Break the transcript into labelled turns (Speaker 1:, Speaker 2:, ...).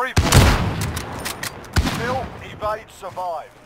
Speaker 1: Free Still, evade, survive.